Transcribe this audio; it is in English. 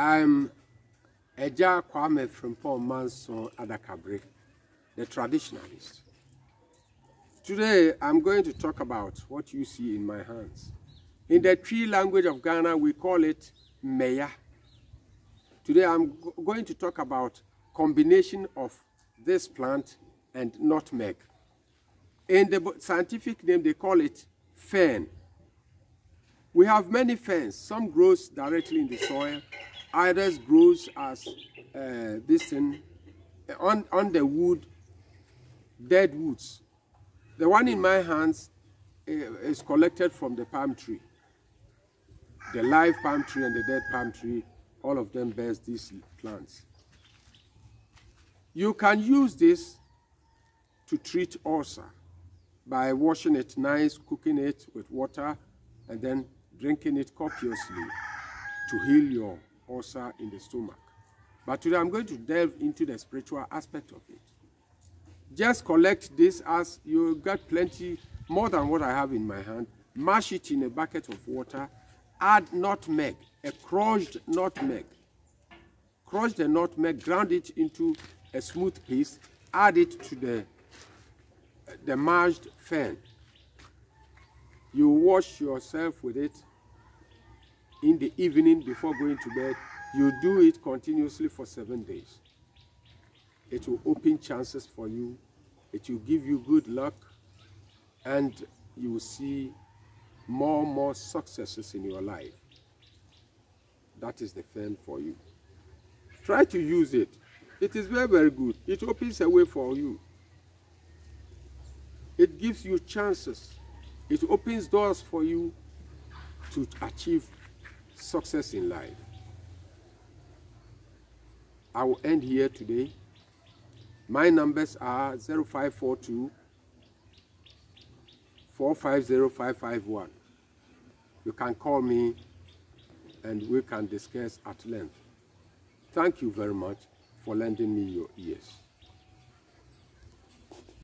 I'm Agya Kwame Frimpong Manson Adakabre, the traditionalist. Today, I'm going to talk about what you see in my hands. In the Twi language of Ghana, we call it meya. Today, I'm going to talk about combination of this plant and nutmeg. In the scientific name, they call it fern. We have many ferns. Some grows directly in the soil. Others grows as uh, this thing on, on the wood, dead woods. The one in my hands uh, is collected from the palm tree. The live palm tree and the dead palm tree, all of them bears these plants. You can use this to treat ulcer by washing it nice, cooking it with water, and then drinking it copiously to heal your ulcer in the stomach. But today I'm going to delve into the spiritual aspect of it. Just collect this as you got plenty, more than what I have in my hand. Mash it in a bucket of water. Add nutmeg, a crushed nutmeg. Crush the nutmeg, ground it into a smooth paste. Add it to the, the mashed fern. You wash yourself with it in the evening before going to bed. You do it continuously for seven days. It will open chances for you. It will give you good luck. And you will see more and more successes in your life. That is the fern for you. Try to use it. It is very, very good. It opens a way for you. It gives you chances. It opens doors for you to achieve success in life. I will end here today. My numbers are 0542 450551. You can call me and we can discuss at length. Thank you very much for lending me your ears.